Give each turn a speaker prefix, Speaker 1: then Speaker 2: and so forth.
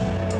Speaker 1: Bye.